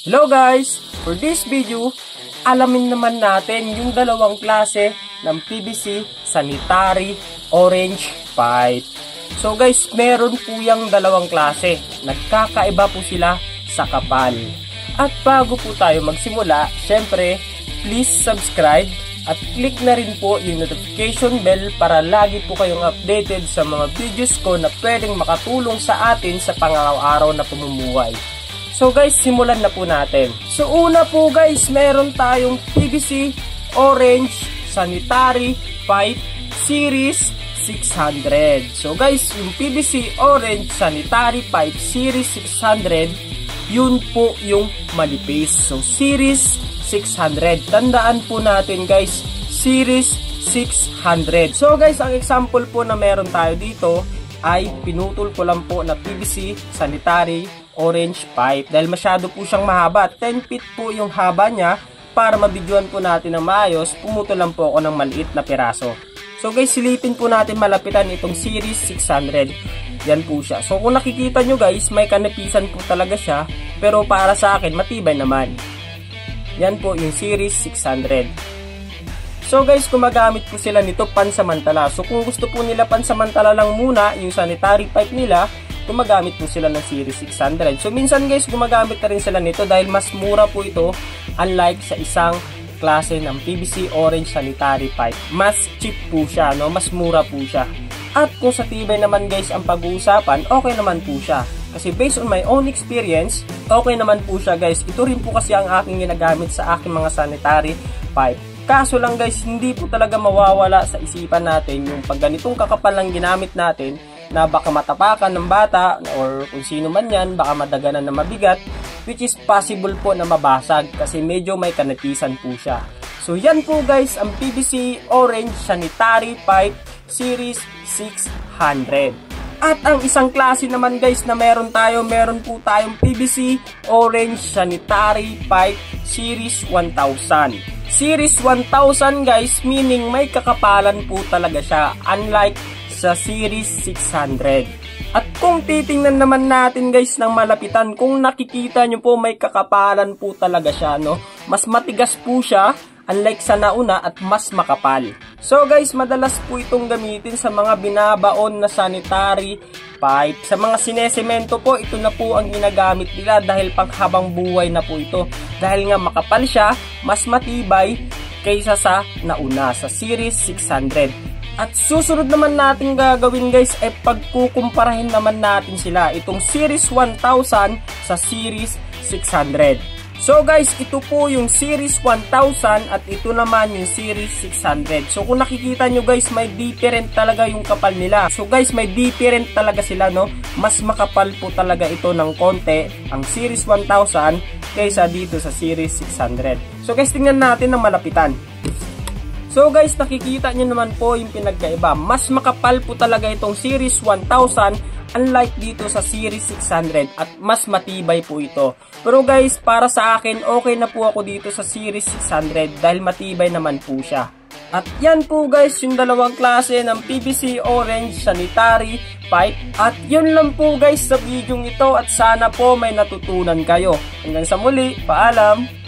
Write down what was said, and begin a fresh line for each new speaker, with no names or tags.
Hello guys! For this video, alamin naman natin yung dalawang klase ng PVC sanitary orange pipe. So guys, meron po yung dalawang klase. Nagkakaiba po sila sa kapal. At bago po tayo magsimula, syempre, please subscribe at click na rin po yung notification bell para lagi po kayong updated sa mga videos ko na pwedeng makatulong sa atin sa pangaraw-araw na pamumuhay. So guys, simulan na po natin. So una po guys, meron tayong PVC Orange Sanitary Pipe Series 600. So guys, yung PVC Orange Sanitary Pipe Series 600, yun po yung manipis. So Series 600. Tandaan po natin guys, Series 600. So guys, ang example po na meron tayo dito ay pinutol ko lang po na PVC sanitary orange pipe. Dahil masyado po siyang mahaba. 10 feet po yung haba niya para mabidyoan po natin ng maayos. Pumuto lang po ako ng maliit na piraso. So guys silipin po natin malapitan itong series 600 yan po siya. So kung nakikita nyo guys may kanapisan po talaga siya. Pero para sa akin matibay naman. Yan po yung series 600 So guys, gumagamit po sila nito pansamantala. So kung gusto po nila pansamantala lang muna yung sanitary pipe nila, gumagamit po sila ng Series 600. So minsan guys, gumagamit na rin sila nito dahil mas mura po ito unlike sa isang klase ng PVC orange sanitary pipe. Mas cheap po siya, no? mas mura po siya. At kung sa tibay naman guys ang pag-uusapan, okay naman po siya. Kasi based on my own experience, okay naman po siya guys. Ito rin po kasi ang aking ginagamit sa aking mga sanitary pipe. Kaso lang guys, hindi po talaga mawawala sa isipan natin yung pag ganitong kakapal lang ginamit natin na baka matapakan ng bata or kung sino man yan, baka madaganan na mabigat which is possible po na mabasag kasi medyo may kanatisan po siya. So yan po guys ang PVC Orange Sanitary Pipe Series 600. At ang isang klase naman guys na meron tayo, meron po tayong PVC Orange Sanitary Pipe Series 1000. Series 1000 guys, meaning may kakapalan po talaga siya, unlike sa Series 600. At kung titingnan naman natin guys ng malapitan, kung nakikita nyo po may kakapalan po talaga siya, no? Mas matigas po siya, unlike sa nauna at mas makapal. So guys, madalas po itong gamitin sa mga binabaon na sanitary pipe. Sa mga sinesemento po, ito na po ang ginagamit nila dahil panghabang buhay na po ito. Dahil nga makapal siya, mas matibay kaysa sa nauna, sa Series 600. At susunod naman natin gagawin guys ay pagkukumparahin naman natin sila itong Series 1000 sa Series 600. So guys, ito po yung Series 1000 at ito naman yung Series 600. So kung nakikita nyo guys, may different talaga yung kapal nila. So guys, may different talaga sila no. Mas makapal po talaga ito ng konti ang Series 1000 kaysa dito sa Series 600. So guys, tingnan natin ng malapitan. So guys, nakikita nyo naman po yung pinagkaiba. Mas makapal po talaga itong Series 1000 unlike dito sa Series 600 at mas matibay po ito. Pero guys, para sa akin, okay na po ako dito sa Series 600 dahil matibay naman po siya. At yan po guys, yung dalawang klase ng PVC Orange Sanitary Pipe. At yun lang po guys sa video ito at sana po may natutunan kayo. Hanggang sa muli, paalam!